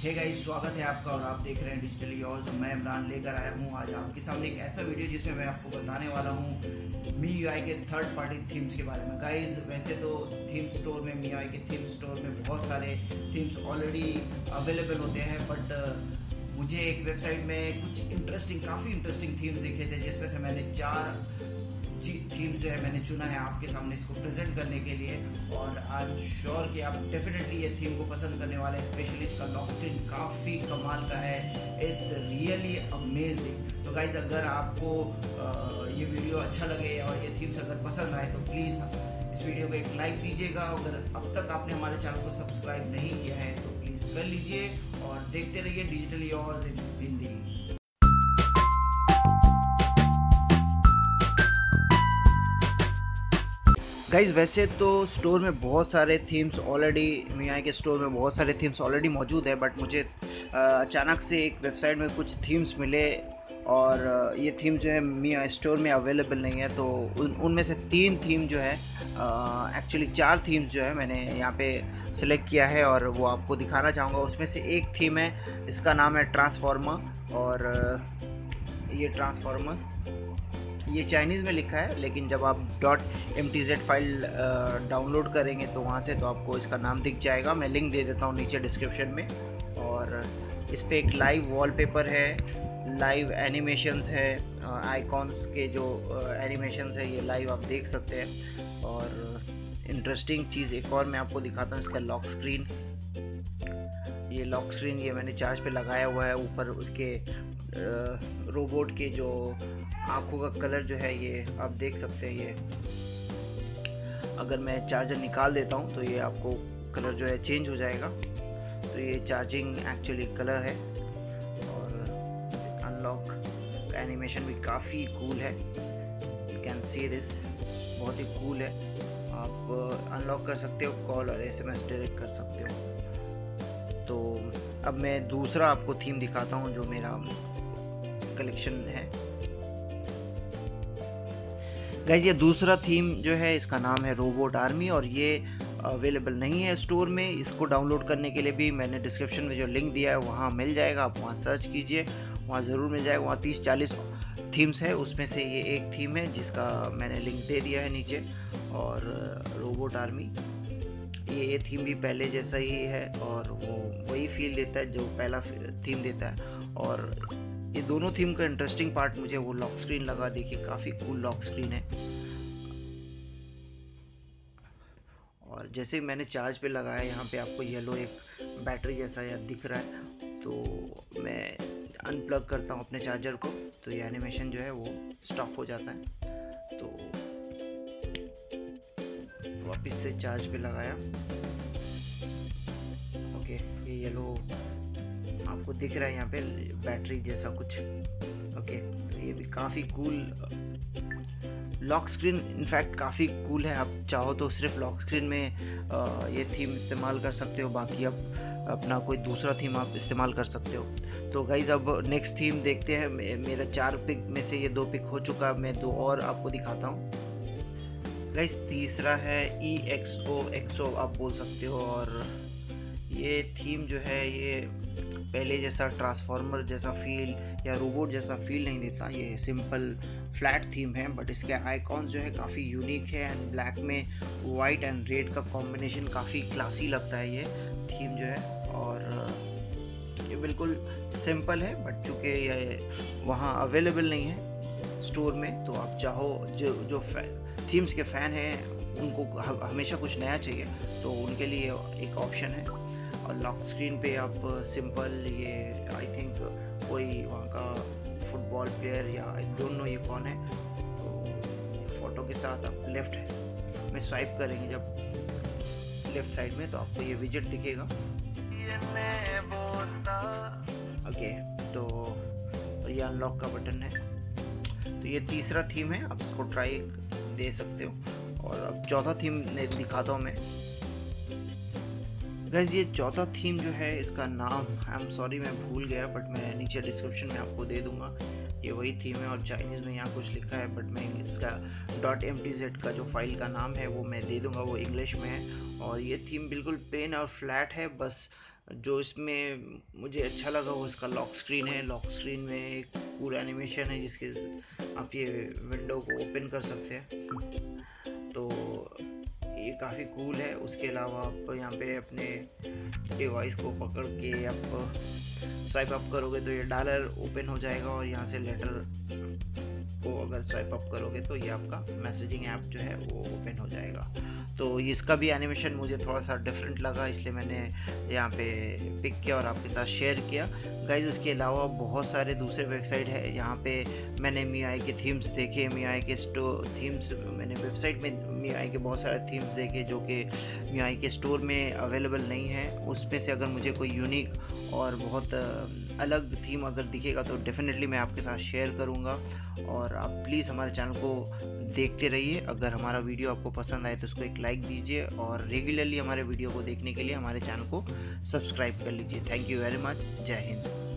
Hey guys स्वागत है आपका और आप देख रहे हैं डिजिटल योर्स मैं इमरान लेकर आया हूँ। आज आपके सामने एक ऐसा वीडियो जिसमें मैं आपको बताने वाला हूँ मी यू के थर्ड पार्टी थीम्स के बारे में। गाइस वैसे तो थीम स्टोर में मी आई के थीम स्टोर में बहुत सारे थीम्स ऑलरेडी अवेलेबल होते हैं बट मुझे एक वेबसाइट में कुछ इंटरेस्टिंग काफ़ी इंटरेस्टिंग थीम्स दिखे थे, जिसमें से मैंने चार थीम जो है, मैंने चुना है आपके सामने इसको प्रेजेंट करने के लिए और आई एम श्योर कि आप डेफिनेटली ये थीम को पसंद करने वाले स्पेशली इसका लॉक स्क्रीन काफ़ी कमाल का है। इट्स रियली अमेजिंग तो गाइज़ अगर आपको ये वीडियो अच्छा लगे और ये थीम्स अगर पसंद आए तो प्लीज़ इस वीडियो को एक लाइक दीजिएगा। अगर अब तक आपने हमारे चैनल को सब्सक्राइब नहीं किया है तो प्लीज़ कर लीजिए और देखते रहिए digital yours in Hindi guys वैसे तो स्टोर में बहुत सारे थीम्स ऑलरेडी मियाँ के स्टोर में बहुत सारे थीम्स ऑलरेडी मौजूद है बट मुझे अचानक से एक वेबसाइट में कुछ थीम्स मिले और ये थीम जो है मियाँ स्टोर में अवेलेबल नहीं है तो उन, उनमें से तीन थीम जो है एक्चुअली चार थीम्स जो है मैंने यहाँ पे सिलेक्ट किया है और वो आपको दिखाना चाहूँगा। उसमें से एक थीम है, इसका नाम है ट्रांसफार्मर और ये ट्रांसफॉर्मर ये चाइनीज़ में लिखा है, लेकिन जब आप dot M T Z file download करेंगे तो वहाँ से तो आपको इसका नाम दिख जाएगा। मैं लिंक दे देता हूँ नीचे डिस्क्रिप्शन में। और इस पर एक लाइव वॉलपेपर है लाइव एनिमेशंस है आइकॉन्स के जो एनिमेशंस है, ये लाइव आप देख सकते हैं। और इंटरेस्टिंग चीज़ एक और मैं आपको दिखाता हूँ, इसका लॉक स्क्रीन ये लॉक स्क्रीन ये मैंने चार्ज पे लगाया हुआ है, ऊपर उसके रोबोट के जो आँखों का कलर जो है ये आप देख सकते हैं ये। अगर मैं चार्जर निकाल देता हूँ तो ये आपको कलर जो है चेंज हो जाएगा। तो ये चार्जिंग एक्चुअली कलर है और अनलॉक एनिमेशन भी काफ़ी कूल है। यू कैन सी दिस बहुत ही कूल है। आप अनलॉक कर सकते हो कॉल और एसएमएस डायरेक्ट कर सकते हो। तो अब मैं दूसरा आपको थीम दिखाता हूँ, जो मेरा कलेक्शन है। गैस ये दूसरा थीम जो है, इसका नाम है रोबोट आर्मी और ये अवेलेबल नहीं है स्टोर में। इसको डाउनलोड करने के लिए भी मैंने डिस्क्रिप्शन में जो लिंक दिया है, वहाँ मिल जाएगा। आप वहाँ सर्च कीजिए। वहाँ ज़रूर मिल जाएगा। वहाँ तीस चालीस थीम्स है। उसमें से ये एक थीम है, जिसका मैंने लिंक दे दिया है नीचे। और रोबोट आर्मी ये ये थीम भी पहले जैसा ही है और वो वही फील देता है, जो पहला थीम देता है। और ये दोनों थीम का इंटरेस्टिंग पार्ट मुझे वो लॉक स्क्रीन लगा देखिए काफ़ी कूल लॉक स्क्रीन है। और जैसे मैंने चार्ज पे लगाया, यहाँ पे आपको येलो एक बैटरी जैसा या दिख रहा है तो मैं अनप्लग करता हूँ अपने चार्जर को तो ये एनिमेशन जो है वो स्टॉप हो जाता है। तो वापस से चार्ज पे लगाया। ओके ये येलो आपको दिख रहा है यहाँ पे, बैटरी जैसा कुछ। ओके तो ये भी काफ़ी cool lock screen in fact काफ़ी कूल है। आप चाहो तो सिर्फ़ लॉक स्क्रीन में ये थीम इस्तेमाल कर सकते हो, बाकी अब अपना कोई दूसरा थीम आप इस्तेमाल कर सकते हो। तो गाइज़ अब नेक्स्ट थीम देखते हैं। मेरा चार पिक में से ये दो पिक हो चुका है। मैं दो और आपको दिखाता हूँ। गाइज़ तीसरा है ई एक्स ओ एक्सो आप बोल सकते हो। और ये थीम जो है, ये पहले जैसा ट्रांसफॉर्मर जैसा फील या रोबोट जैसा फील नहीं देता, ये सिंपल फ्लैट थीम है बट इसके आइकॉन्स जो है काफ़ी यूनिक है एंड ब्लैक में वाइट एंड रेड का कॉम्बिनेशन काफ़ी क्लासी लगता है ये थीम जो है। और ये बिल्कुल सिंपल है बट चूँकि ये वहाँ अवेलेबल नहीं है स्टोर में तो आप चाहो जो जो थीम्स के फ़ैन हैं, उनको हमेशा कुछ नया चाहिए तो उनके लिए एक ऑप्शन है। लॉक स्क्रीन पे आप सिंपल ये आई थिंक कोई वहाँ का फुटबॉल प्लेयर या आई डोंट नो ये कौन है तो फ़ोटो के साथ आप लेफ़्ट में स्वाइप करेंगे जब लेफ़्ट साइड में तो आपको ये विज़िट दिखेगा। ओके तो ये अनलॉक का बटन है। तो ये तीसरा थीम है, आप इसको ट्राई दे सकते हो। और अब चौथा थीम दिखाता हूँ मैं। गैस ये चौथा थीम जो है, इसका नाम आई एम सॉरी मैं भूल गया बट मैं नीचे डिस्क्रिप्शन में आपको दे दूँगा। ये वही थीम है और चाइनीज़ में यहाँ कुछ लिखा है बट मैं इसका डॉट एम टी जेड का जो फ़ाइल का नाम है, वो मैं दे दूँगा, वो इंग्लिश में है। और ये थीम बिल्कुल प्लेन और फ्लैट है, बस जो इसमें मुझे अच्छा लगा वो इसका लॉक स्क्रीन है। लॉक स्क्रीन में एक पूरा एनिमेशन है, जिसके आप ये विंडो को ओपन कर सकते हैं। तो काफ़ी कूल है। उसके अलावा आप यहाँ पे अपने डिवाइस को पकड़ के आप स्वाइप अप करोगे तो ये डॉलर ओपन हो जाएगा और यहाँ से लेटर को अगर स्वाइप अप करोगे तो ये आपका मैसेजिंग ऐप जो है वो ओपन हो जाएगा। तो इसका भी एनिमेशन मुझे थोड़ा सा डिफरेंट लगा, इसलिए मैंने यहाँ पे पिक किया और आपके साथ शेयर किया। गाइज़ उसके अलावा बहुत सारे दूसरे वेबसाइट है। यहाँ पे मैंने मी आई के थीम्स देखे मी आई के स्टोर थीम्स मैंने वेबसाइट में मी आई के बहुत सारे थीम्स देखे जो कि मी आई के स्टोर में अवेलेबल नहीं है। उसमें से अगर मुझे कोई यूनिक और बहुत अलग थीम अगर दिखेगा तो डेफ़िनेटली मैं आपके साथ शेयर करूँगा। और आप प्लीज़ हमारे चैनल को देखते रहिए। अगर हमारा वीडियो आपको पसंद आए तो उसको एक लाइक दीजिए और रेगुलरली हमारे वीडियो को देखने के लिए हमारे चैनल को सब्सक्राइब कर लीजिए। थैंक यू वेरी मच जय हिंद।